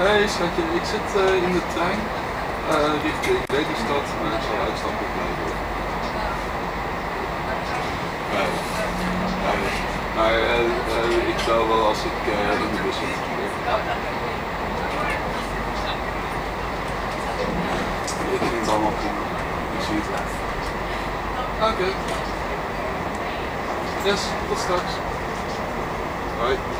Hey schatje, ik zit uh, in de trein uh, richting Lelystad, maar ik zal uitstappen Nederland. Nee, nee. Maar uh, ik bel wel als ik in de bus zit. Ik vind het allemaal prima. Ik zie het wel. Oké. Okay. Yes, tot straks. Hoi.